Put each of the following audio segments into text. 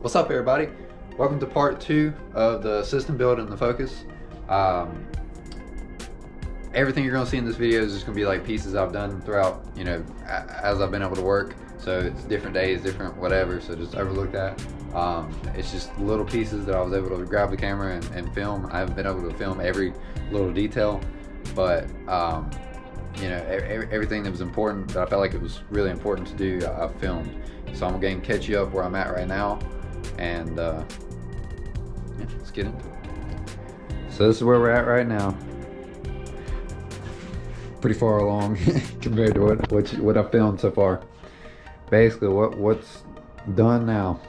What's up everybody? Welcome to part two of the system build and the focus. Um, everything you're gonna see in this video is just gonna be like pieces I've done throughout, you know, as I've been able to work. So it's different days, different whatever, so just overlook that. Um, it's just little pieces that I was able to grab the camera and, and, film. I haven't been able to film every little detail, but um, you know, everything that was important that I felt like it was really important to do, I, filmed. So I'm to catch you up where I'm at right now and uh, yeah, let's get into it. So this is where we're at right now. Pretty far along compared to what what, what I've filmed so far. Basically, what what's done now,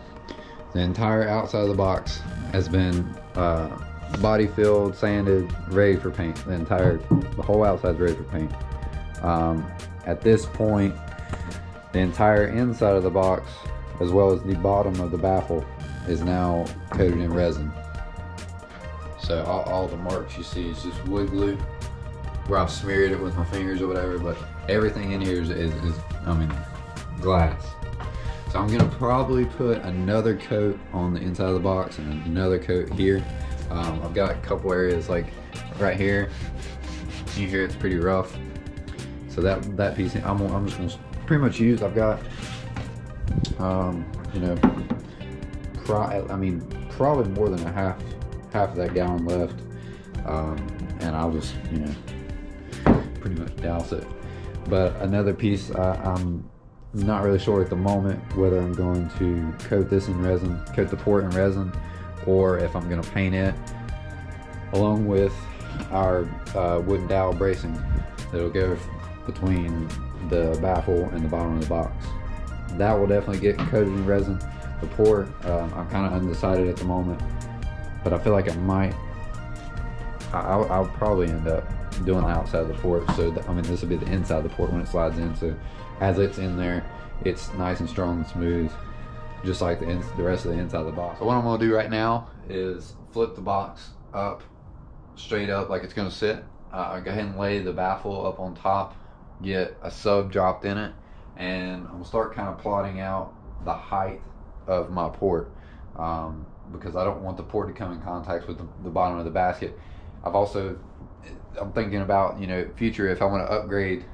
the entire outside of the box has been uh, body filled, sanded, ready for paint. The entire, the whole outside's ready for paint. Um, at this point, the entire inside of the box, as well as the bottom of the baffle, is now coated in resin. So all, all, the marks you see is just wood glue where I've smeared it with my fingers or whatever, but everything in here is, is, is I mean, glass. So I'm gonna probably put another coat on the inside of the box and another coat here. Um, I've got a couple areas like right here. You hear it's pretty rough. So that that piece, I'm, I'm just gonna pretty much use. I've got, um, you know, I mean, probably more than a half half of that gallon left. Um, and I'll just, you know, pretty much douse it. But another piece, I'm not really sure at the moment whether I'm going to coat this in resin, coat the port in resin, or if I'm going to paint it along with our uh, wooden dowel bracing that'll go between the baffle and the bottom of the box. That will definitely get coated in resin the port. Um, I'm kind of undecided at the moment, but I feel like I might. I'll, I'll, probably end up doing the outside of the port. So the, I mean, this will be the inside of the port when it slides in. So as it's in there, it's nice and strong and smooth, just like the the rest of the inside of the box. So what I'm gonna do right now is flip the box up, straight up like it's gonna sit. Uh, go ahead and lay the baffle up on top, get a sub dropped in it, and I'm gonna start kind of plotting out the height of my port um, because I don't want the port to come in contact with the, the, bottom of the basket. I've also I'm thinking about you know future if I want to upgrade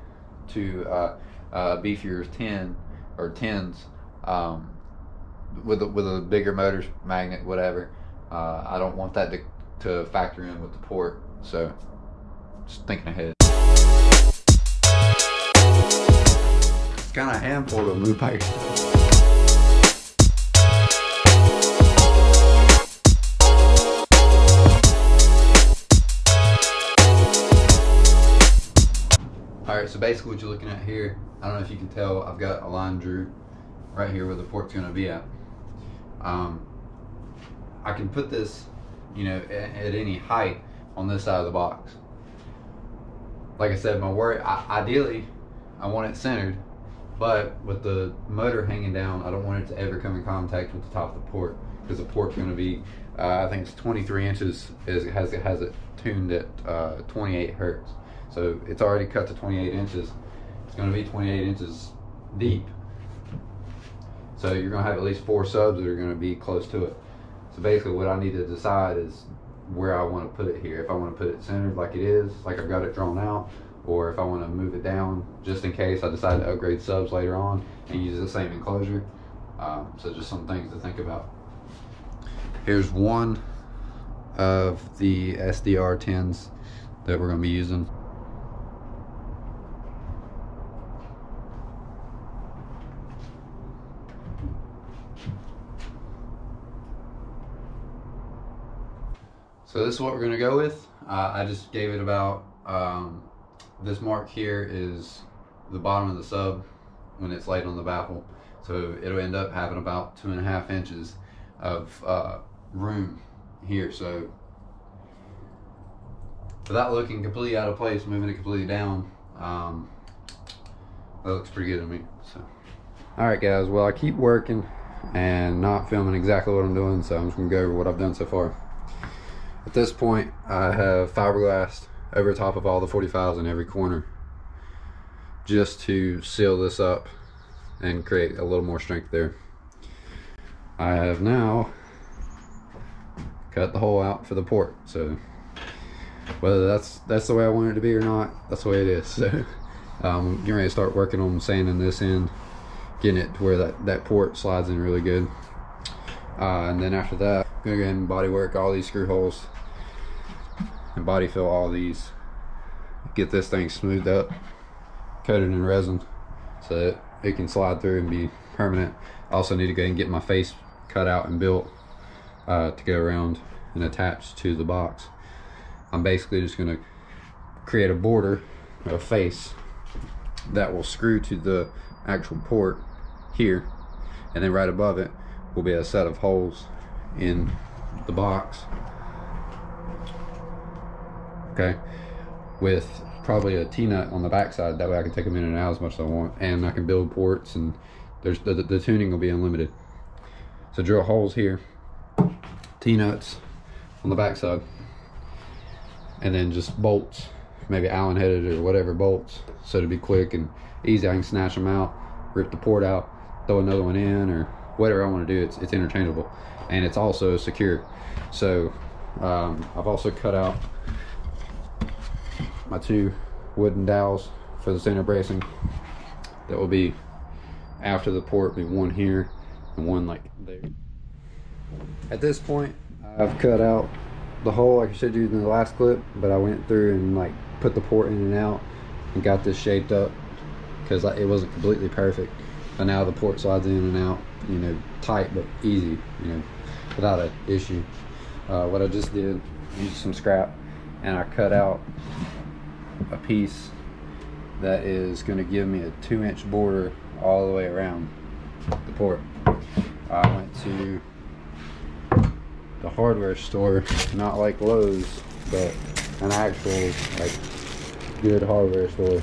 to uh, uh, beefier 10 or 10s um, with a, with a bigger motor magnet whatever. Uh, I don't want that to to factor in with the port. So just thinking ahead. Kind of handful of move back. Alright, so basically what you're looking at here, I don't know if you can tell, I've got a line drew right here where the port's going to be at. Um, I can put this, you know, at, at, any height on this side of the box. Like I said, my worry, I, ideally, I want it centered, but with the motor hanging down, I don't want it to ever come in contact with the top of the port because the port's going to be, uh, I think it's 23 inches, is, has, has it tuned at uh, 28 hertz. So it's already cut to 28 inches. It's going to be 28 inches deep. So you're going to have at least four subs that are going to be close to it. So basically what I need to decide is where I want to put it here. If I want to put it centered like it is, like I've got it drawn out, or if I want to move it down just in case I decide to upgrade subs later on and use the same enclosure. Um, so just some things to think about. Here's one of the SDR 10s that we're going to be using. So this is what we're gonna go with. Uh, I just gave it about, um, this mark here is the bottom of the sub when it's laid on the baffle. So it'll end up having about two and a half inches of uh, room here. So without looking completely out of place, moving it completely down, um, that looks pretty good to me. So, all right, guys. Well, I keep working and not filming exactly what I'm doing, so I'm just gonna go over what I've done so far. At this point, I have fiberglass over top of all the 45s in every corner just to seal this up and create a little more strength there. I have now cut the hole out for the port. So whether that's that's the way I want it to be or not, that's the way it is. So um, getting ready to start working on sanding this end, getting it to where that, that port slides in really good. Uh, and then after that, I'm gonna go ahead and body work all these screw holes and body fill all these. Get this thing smoothed up, coated in resin so that it can slide through and be permanent. I also need to go ahead and get my face cut out and built uh, to go around and attach to the box. I'm basically just gonna create a border, a face that will screw to the actual port here and then right above it will be a set of holes in the box okay with probably a T-nut on the backside. That way I can take them in and out as much as I want and I can build ports and there's the, the, tuning will be unlimited. So drill holes here T-nuts on the backside and then just bolts maybe Allen headed or whatever bolts so to be quick and easy. I can snatch them out rip the port out throw another one in or whatever I want to do it's, it's interchangeable and it's also secure. So um, I've also cut out my two wooden dowels for the center bracing. That will be after the port be one here and one like there. At this point I've cut out the hole like I showed you in the last clip but I went through and like put the port in and out and got this shaped up because it wasn't completely perfect but now the port slides in and out you know tight but easy you know without an issue. Uh, what I just did used some scrap and I cut out a piece that is going to give me a two inch border all the way around the port. I went to the hardware store not like Lowe's but an actual like good hardware store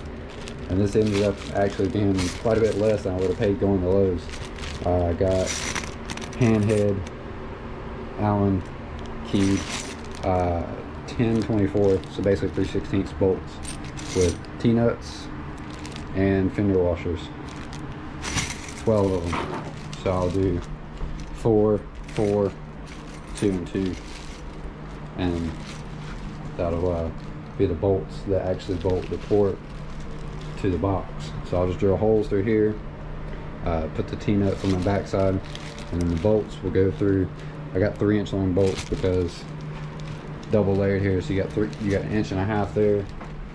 and this ended up actually being quite a bit less than I would have paid going to Lowe's. Uh, I got handhead Allen Key, uh, 1024 so basically 3 16 bolts with T-nuts and fender washers. 12 of them so I'll do four four two and two. And that'll uh, be the bolts that actually bolt the port to the box. So I'll just drill holes through here uh, put the T-nuts on the backside and then the bolts will go through. I got three inch long bolts because double layered here so you got three you got an inch and a half there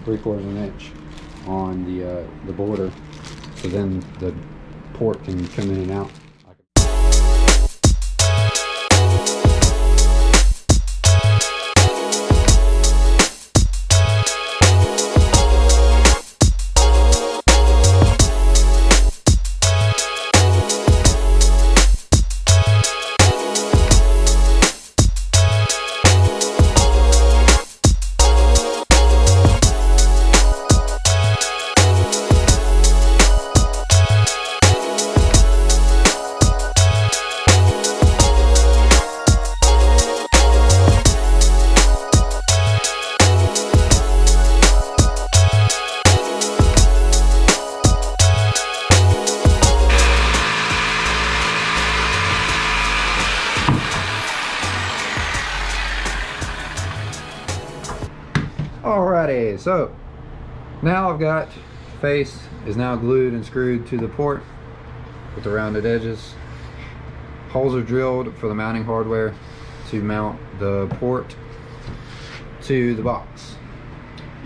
three quarters of an inch on the uh, the border. So then the port can come in and out so now I've got face is now glued and screwed to the port with the rounded edges. Holes are drilled for the mounting hardware to mount the port to the box.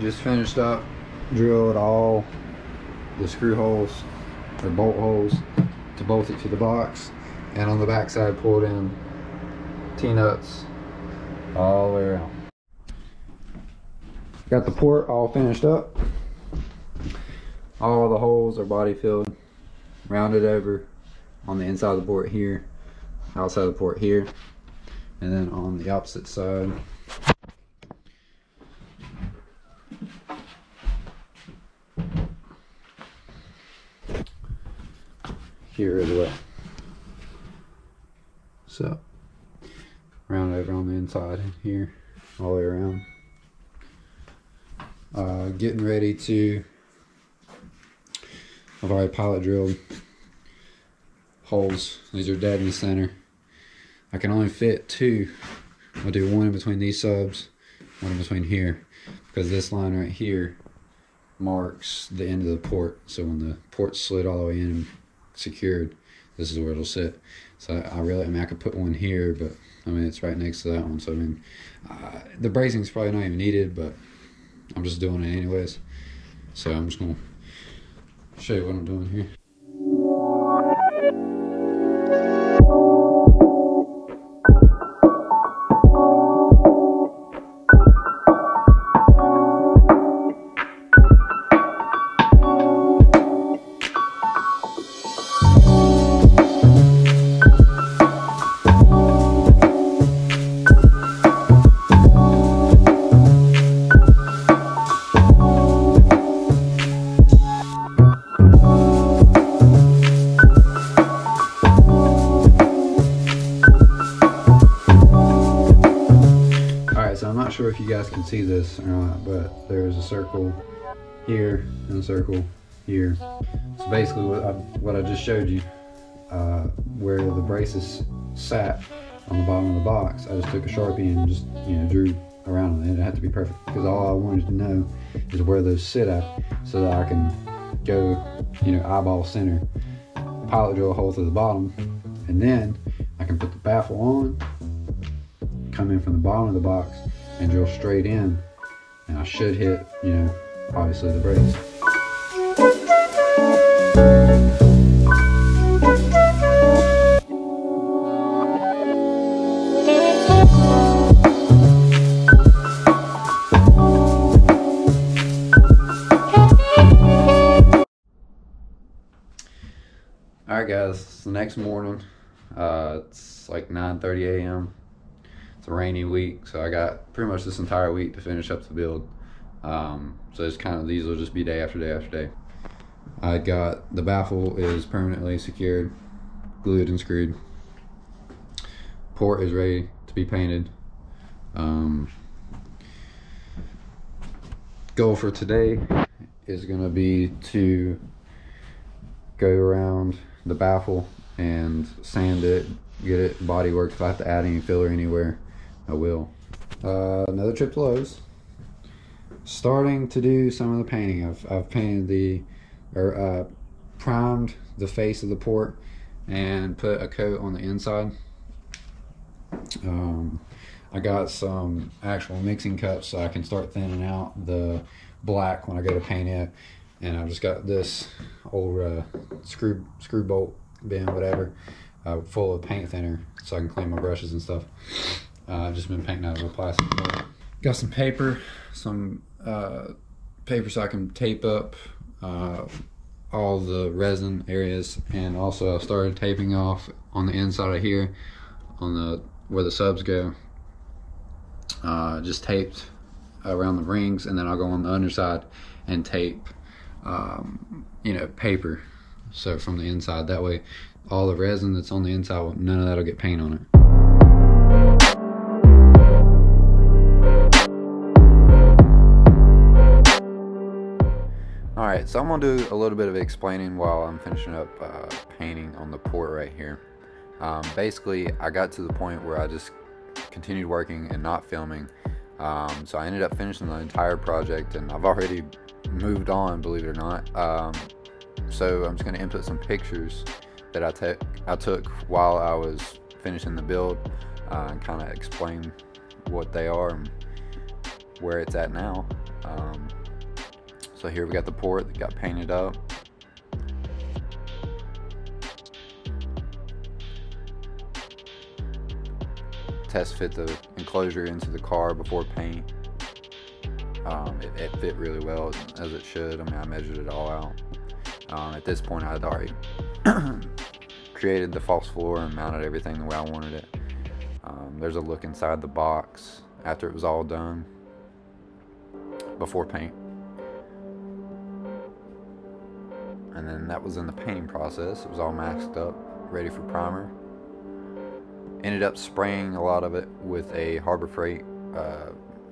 Just finished up, drilled all the screw holes or bolt holes to bolt it to the box and on the back side pulled in T-nuts all the way around. Got the port all finished up. All the holes are body filled, rounded over on the inside of the port here, outside the port here, and then on the opposite side. Here as well. So, round over on the inside here, all the way around uh, getting ready to I've already pilot drilled holes these are dead in the center I can only fit two. I'll do one in between these subs, one in between here, because this line right here marks the end of the port. So when the port slid all the way in and secured, this is where it'll sit. So I, really, I mean, I could put one here, but I mean, it's right next to that one. So I mean, uh, the bracing's probably not even needed, but I'm just doing it anyways. So I'm just gonna show you what I'm doing here. See this or not, but there's a circle here and a circle here. So basically what I, what I just showed you, uh, where the braces sat on the bottom of the box, I just took a Sharpie and just, you know, drew around it. It had to be perfect because all I wanted to know is where those sit at so that I can go, you know, eyeball center, pilot drill a hole through the bottom, and then I can put the baffle on, come in from the bottom of the box, and drill straight in and I should hit, you know, obviously the brace. Alright guys, it's the next morning. Uh, it's like 9.30 a.m it's a rainy week, so I got pretty much this entire week to finish up the build. Um, so it's kind of these will just be day after day after day. I got the baffle is permanently secured, glued and screwed. Port is ready to be painted. Um, goal for today is going to be to go around the baffle and sand it, get it body work. If I have to add any filler anywhere, I will. Uh, another trip to Lowe's. Starting to do some of the painting. I've, I've painted the, or uh, primed the face of the port and put a coat on the inside. Um, I got some actual mixing cups so I can start thinning out the black when I go to paint it. And I've just got this old uh, screw screw bolt bin, whatever, uh, full of paint thinner so I can clean my brushes and stuff. Uh, I've just been painting out of a plastic bowl. Got some paper, some uh, paper so I can tape up uh, all the resin areas, and also I started taping off on the inside of here, on the where the subs go. Uh, just taped around the rings, and then I'll go on the underside and tape, um, you know, paper. So from the inside, that way, all the resin that's on the inside, none of that'll get paint on it. Alright, so I'm going to do a little bit of explaining while I'm finishing up uh, painting on the port right here. Um, basically, I got to the point where I just continued working and not filming. Um, so I ended up finishing the entire project and I've already moved on, believe it or not. Um, so I'm just going to input some pictures that I, I took while I was finishing the build uh, and kind of explain what they are and where it's at now. So here we got the port that got painted up. Test fit the enclosure into the car before paint. Um, it, it, fit really well as it should. I mean, I measured it all out. Um, at this point, I had already created the false floor and mounted everything the way I wanted it. Um, there's a look inside the box after it was all done before paint. And then that was in the painting process. It was all masked up, ready for primer. Ended up spraying a lot of it with a Harbor Freight uh,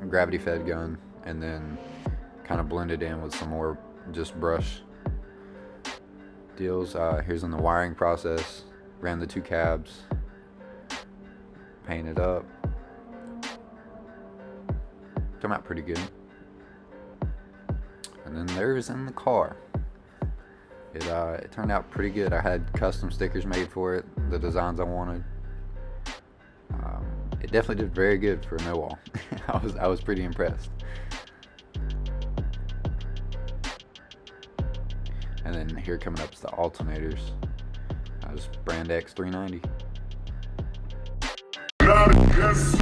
gravity fed gun and then kind of blended in with some more just brush deals. Uh, here's in the wiring process. Ran the two cabs. painted up. Come out pretty good. And then there's in the car. It, uh, it turned out pretty good. I had custom stickers made for it, the designs I wanted. Um, it definitely did very good for a Millwall. I was I was pretty impressed. And then here coming up is the alternators. I was Brand X 390. Yes.